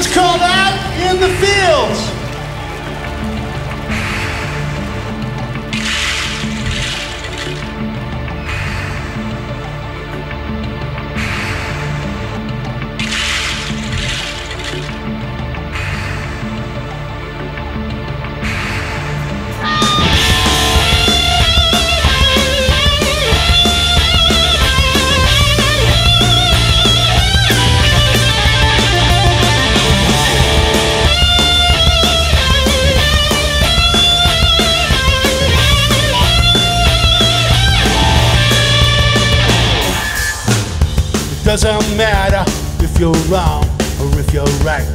was called out in the fields. doesn't matter if you're wrong or if you're right.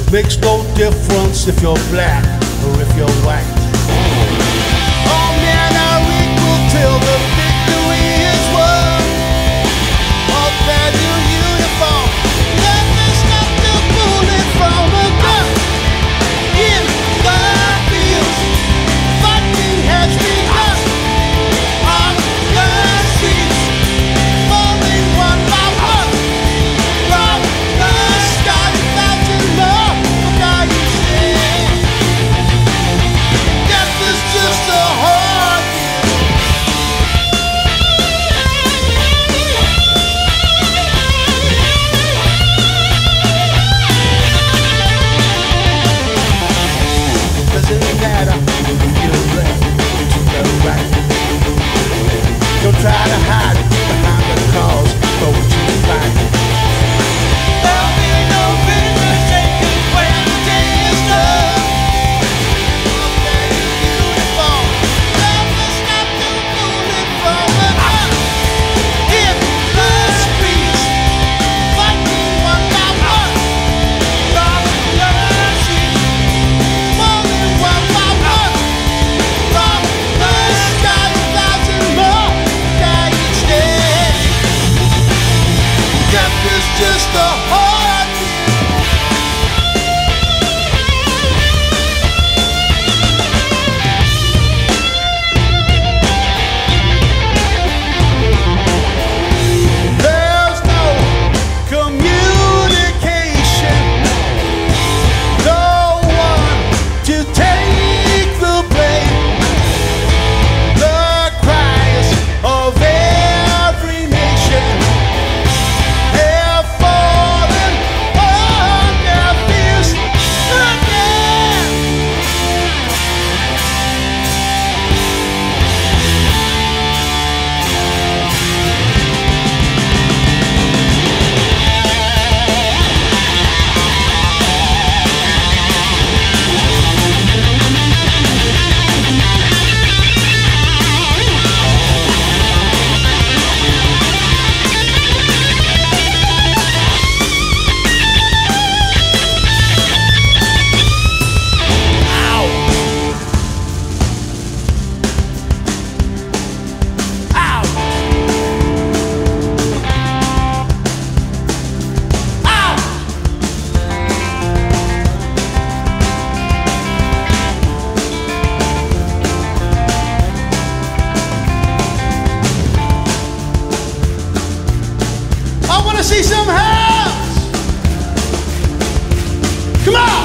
It makes no difference if you're black or if you're white. All men are equal till the see some hands. Come on.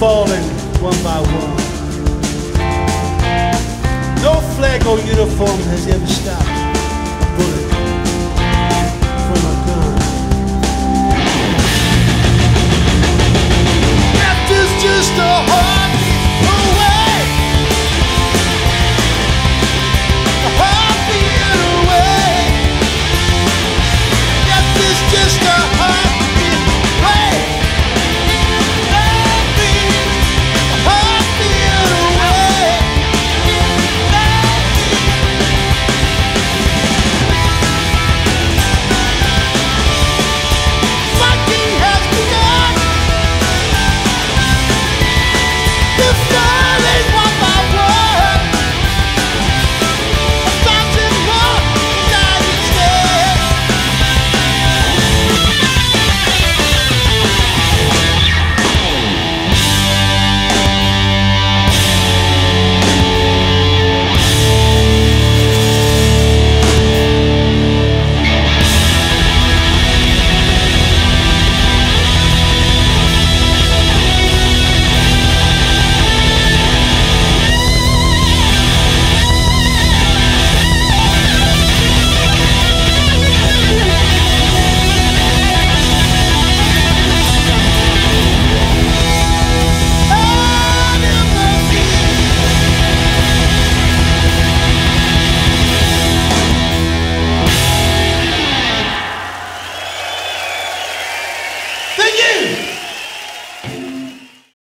falling one by one. No flag or uniform has ever stopped a bullet from a gun. Death is just a